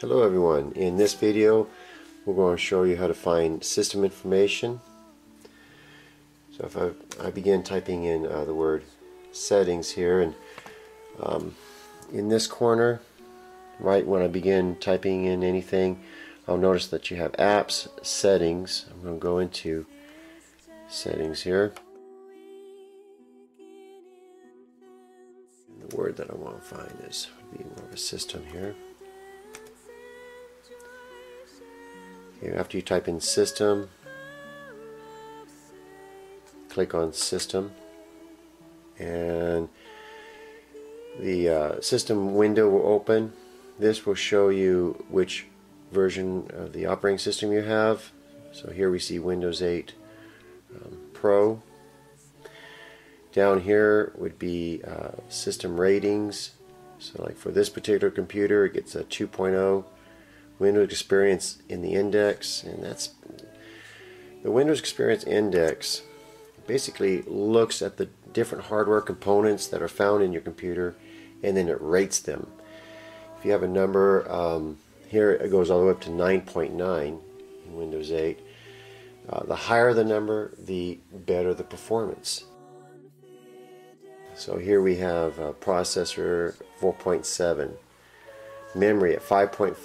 Hello everyone. In this video we're going to show you how to find system information. So if I, I begin typing in uh, the word settings here and um, in this corner right when I begin typing in anything I'll notice that you have apps settings. I'm going to go into settings here. And the word that I want to find is would be more of a system here. After you type in system, click on system and the uh, system window will open. This will show you which version of the operating system you have. So here we see Windows 8 um, Pro. Down here would be uh, system ratings. So like for this particular computer it gets a 2.0 Windows Experience in the index, and that's the Windows Experience Index basically looks at the different hardware components that are found in your computer and then it rates them. If you have a number, um, here it goes all the way up to 9.9 .9 in Windows 8. Uh, the higher the number, the better the performance. So here we have a processor 4.7 memory at 5.5,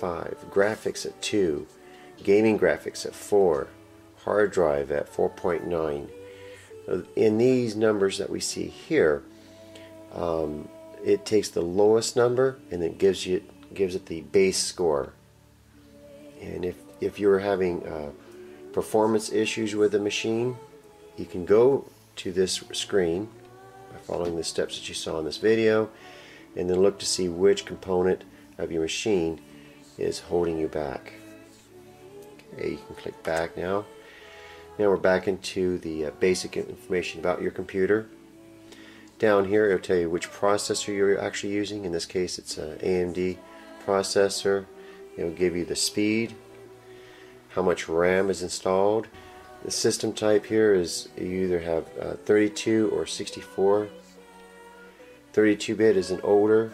graphics at 2, gaming graphics at 4, hard drive at 4.9. In these numbers that we see here, um, it takes the lowest number and it gives you gives it the base score. And if if you're having uh, performance issues with the machine, you can go to this screen by following the steps that you saw in this video, and then look to see which component of your machine is holding you back. Okay, you can click back now. Now we're back into the uh, basic information about your computer. Down here it'll tell you which processor you're actually using. In this case it's an AMD processor. It'll give you the speed, how much RAM is installed. The system type here is you either have uh, 32 or 64. 32 bit is an older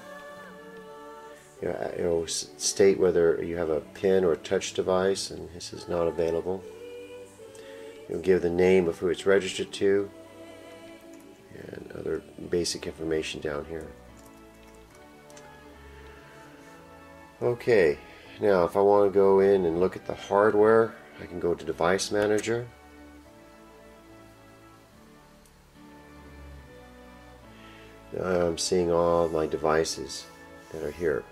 you know, you know, state whether you have a pen or a touch device, and this is not available. You'll give the name of who it's registered to, and other basic information down here. Okay, now if I want to go in and look at the hardware, I can go to Device Manager. I'm seeing all my devices that are here.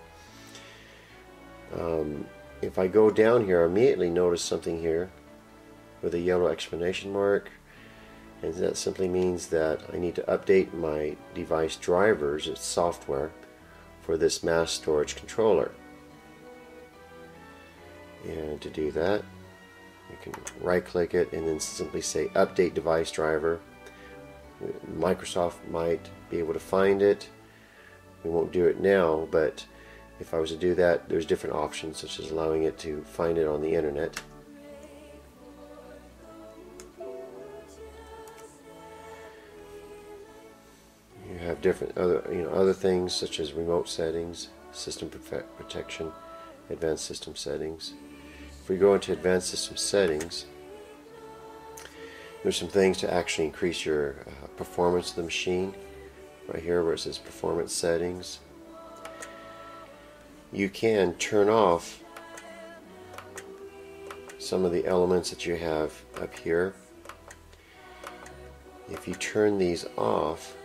Um, if I go down here, I immediately notice something here with a yellow explanation mark and that simply means that I need to update my device drivers, its software, for this mass storage controller. And to do that, you can right click it and then simply say update device driver. Microsoft might be able to find it. We won't do it now, but if I was to do that, there's different options such as allowing it to find it on the internet. You have different other you know other things such as remote settings, system protection, advanced system settings. If we go into advanced system settings, there's some things to actually increase your uh, performance of the machine. Right here where it says performance settings you can turn off some of the elements that you have up here. If you turn these off,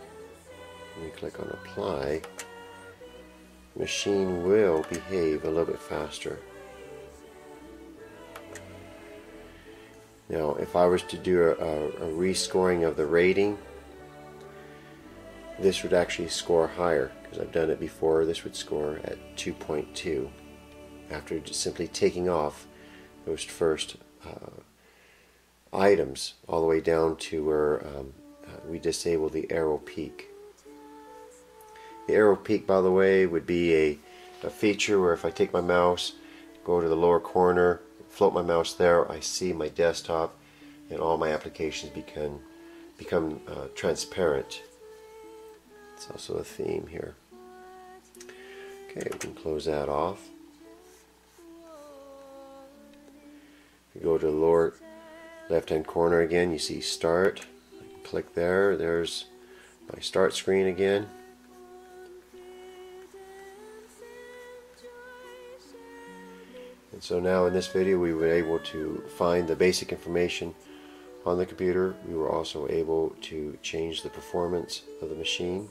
and you click on apply, machine will behave a little bit faster. Now if I was to do a, a, a rescoring of the rating, this would actually score higher because I've done it before. This would score at 2.2 after just simply taking off those first uh, items all the way down to where um, uh, we disable the Aero Peek. The Aero Peek, by the way, would be a, a feature where if I take my mouse, go to the lower corner, float my mouse there, I see my desktop and all my applications become, become uh, transparent. It's also a theme here. Okay, we can close that off. You go to the lower left hand corner again, you see start. Click there, there's my start screen again. And so now in this video we were able to find the basic information on the computer. We were also able to change the performance of the machine.